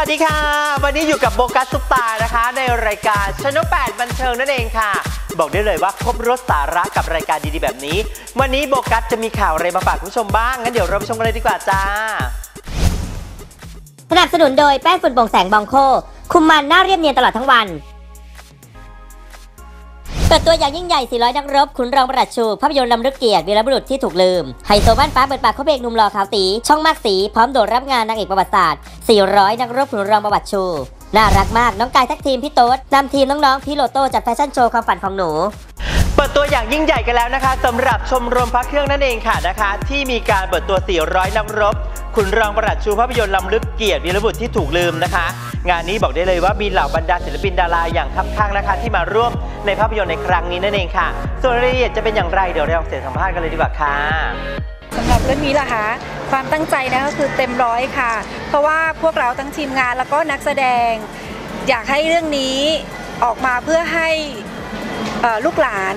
วัสดีค่ะ วันนี้อยู่กับโบกัสซุปตานะคะ ในรายการชนแปดบันเทิงนั่นเองค่ะ บอกได้เลยว่าครบรถสาระกับรายการดีๆแบบนี้ วันนี้โบกัสจะมีข่าวอะไรมาฝากคุณผู้ชมบ้าง งั้นเดี๋ยวเราไปชมกันเลยดีกว่าจ้า สนับสนุนโดยแป้งฝุ่นโปร่งแสงบองโค คุมมันหน้าเรียบเนียนตลอดทั้งวัน เปิดตัวอย่างยิ่งใหญ่ 400 นักรบขุนรองประหลัดชูภาพยนตร์ลำลึกเกียรติวีรบุรุษที่ถูกลืม ไฮโซบ้านฟ้าเปิดปากเขาเบกหนุ่มหล่อขาวตี ช่องมากสี พร้อมโดดรับงานนางเอกประวัติศาสตร์ 400 นักรบขุนรองประวัติชู น่ารักมาก น้องกายทักทีมพี่โต๊ดนำทีมน้องๆพี่โลโต้จัดแฟชั่นโชว์ความฝันของหนูเปิดตัวอย่างยิ่งใหญ่กันแล้วนะคะสำหรับชมรมพระเครื่องนั่นเองค่ะนะคะ ที่มีการเปิดตัว 400 นักรบขุนรองประหลัดชูภาพยนตร์รำลึกเกียรติวีรบุตรที่ถูกลืมนะคะ งานนี้บอกได้เลยว่ามีเหล่าบรรดาศิลปินดาราอย่างคับคั่งนะคะ ที่มาร่วม ในภาพยนตร์ในครั้งนี้นั่นเองค่ะ ส่วนรายละเอียดจะเป็นอย่างไรเดี๋ยวเราเสียงสัมภาษณ์กันเลยดีกว่าค่ะสำหรับเรื่องนี้ล่ะคะความตั้งใจนะก็คือเต็มร้อยค่ะ เพราะว่าพวกเราทั้งทีมงานแล้วก็นักแสดง อยากให้เรื่องนี้ออกมาเพื่อให้เอ่อลูกหลาน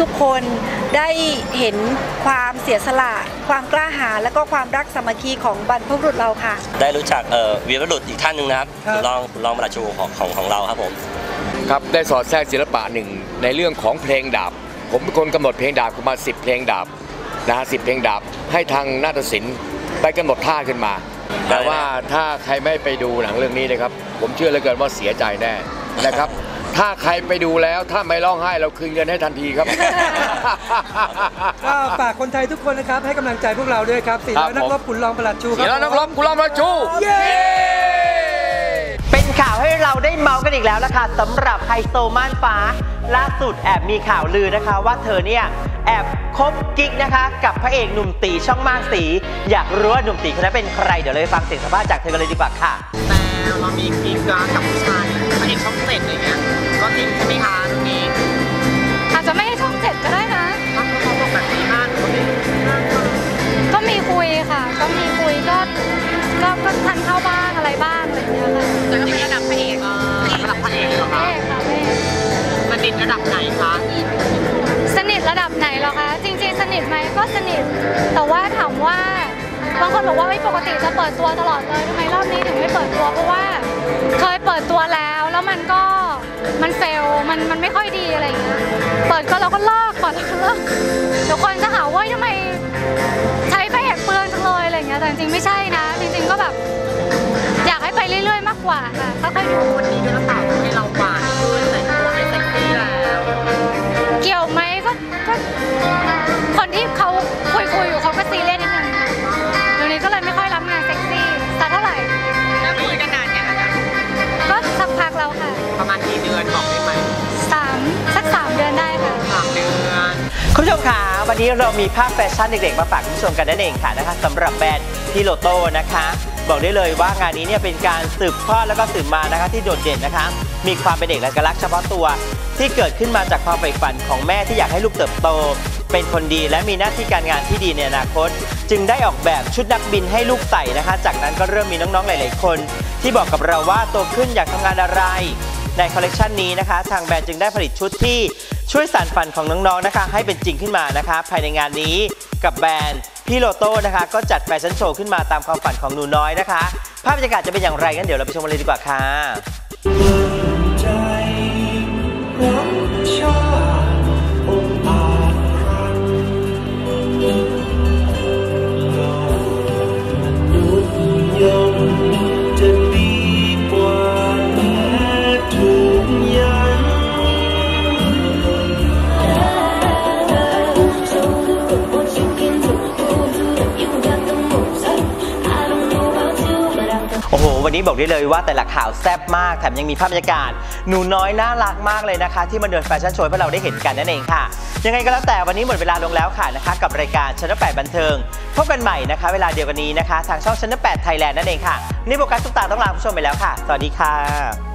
ทุกๆคนได้เห็นความเสียสละ ความกล้าหาญและก็ความรักสามัคคีของบรรพบุรุษเราค่ะ ได้รู้จักเอ่อวีรบุรุษอีกท่านหนึ่งนะครับครับคุณรองคุณรองประหลัดชูของของของเราครับผม ครับได้สอดแทรกศิลปะหนึ่งในเรื่องของเพลงดาบ ผมเป็นคนกำหนดเพลงดาบขึ้นมา 10 เพลงดาบนะฮะสิเพลงดาบให้ทางนาฏศิลป์ไปกำหนดท่าขึ้นมา แต่ว่าถ้าใครไม่ไปดูหนังเรื่องนี้นะครับ ผมเชื่อเหลือเกินว่าเสียใจแน่นะครับ ถ้าใครไปดูแล้วถ้าไม่ร้องไห้เราคืนเงินให้ทันทีครับก็ฝากคนไทยทุกคนนะครับ ให้กำลังใจพวกเราด้วยครับสี่ครัร้อบยนักรบขุนรองประหลัดชูคเสีรัยแล้วนักร้องกุลามราชูเย้เป็นข่าวให้เราได้เมาส์ กันอีกแล้วละค่ะสำหรับไฮโซม่านฟ้า ล่าสุดแอบมีข่าวลือนะคะ ว่าเธอเนี่ยแอบคบกิ๊กนะคะ กับพระเอกหนุ่มตีช่องมากสี อยากรู้ว่าหนุ่มตีคนนั้นเป็นใคร เดี๋ยวเลยฟังเสียงสัมภาษณ์จากเธอกันเลยดีกว่าค่ะ แต่เรามีกิ๊กกับผู้ชายพระเอกช่องเจ็ดอะไรเงี้ยก็จริงใช่ไหมคะตรงนี้ ไหนหรอคะ จริง ๆ สนิทไหมก็สนิท แต่ว่าถามว่าบางคนบอกว่าไม่ปกติจะเปิดตัวตลอดเลยทำไมรอบนี้ถึงไม่เปิดตัวเพราะว่าเคยเปิดตัวแล้ว แล้วมันก็มันเฟลมันมันไม่ค่อยดีอะไรอย่างเงี้ยเปิดก็เราก็เลิกเปิดแล้วก็เลิกเดี๋ยวคนจะหาว่าทำไมใช้พระเอกเปลืองจังเลยอะไรอย่างเงี้ยแต่จริงๆไม่ใช่นะ จริง ๆก็แบบ อยากให้ไปเรื่อยๆ มากกว่าค่ะค่อยๆดูวันนี้ด้วยหรือเปล่า ค่ะ วันนี้เรามีภาพแฟชั่นเด็กๆ มาฝากคุณผู้ชมกันนั่นเองค่ะนะคะสำหรับแบรนด์พี่โลโต้นะคะ บอกได้เลยว่างานนี้เนี่ยเป็นการสืบทอดแล้วก็สืบมานะคะที่โดดเด่นนะคะ มีความเป็นเอกลักษณ์เฉพาะตัว ที่เกิดขึ้นมาจากความใฝ่ฝันของแม่ที่อยากให้ลูกเติบโต เป็นคนดีและมีหน้าที่การงานที่ดีในอนาคต จึงได้ออกแบบชุดนักบินให้ลูกใส่นะคะ จากนั้นก็เริ่มมีน้องๆหลายๆคน ที่บอกกับเราว่าโตขึ้นอยากทำงานอะไรในคอลเลกชันนี้นะคะ ทางแบรนด์จึงได้ผลิตชุดที่ ช่วยสานฝันของน้องๆนะคะ ให้เป็นจริงขึ้นมานะคะ ภายในงานนี้กับแบรนด์พี่โลโต้นะคะ ก็จัดแฟชั่นโชว์ขึ้นมาตามความฝันของหนูน้อยนะคะ ภาพบรรยากาศจะเป็นอย่างไรกันเดี๋ยวเราไปชมกันเลยดีกว่าค่ะ โห วันนี้บอกได้เลยว่าแต่ละข่าวแซ่บมาก แถมยังมีภาพบรรยากาศ หนูน้อยน่ารักมากเลยนะคะ ที่มาเดินแฟชั่นโชว์ให้เราได้เห็นกันนั่นเองค่ะ ยังไงก็แล้วแต่วันนี้หมดเวลาลงแล้วค่ะนะคะ กับรายการชั้นแปดบันเทิง พบกันใหม่นะคะ เวลาเดียวกันนี้นะคะ ทางช่องชั้นแปดไทยแลนด์นั่นเองค่ะ นี่โบกัสทุกตาต้องลาผู้ชมไปแล้วค่ะ สวัสดีค่ะ